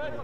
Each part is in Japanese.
Put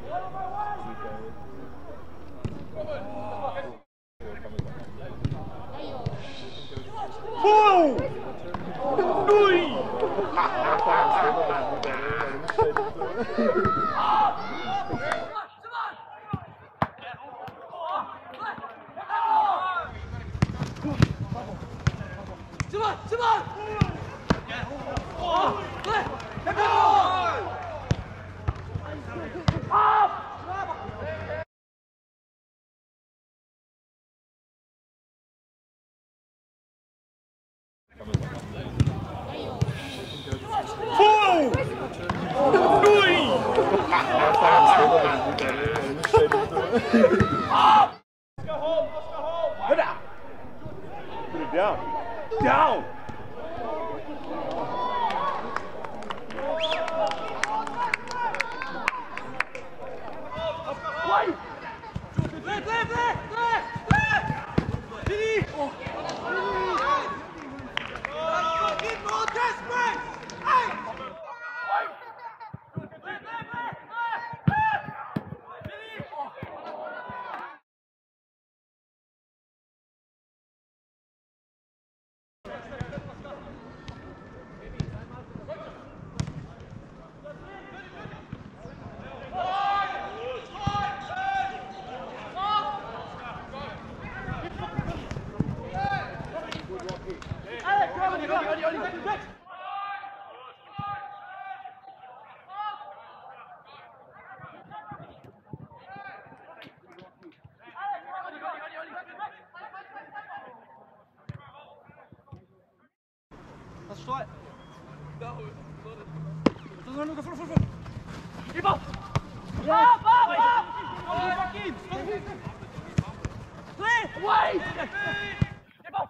摔。走走走走，扶扶扶，一抱，爸爸爸，对，喂，一抱，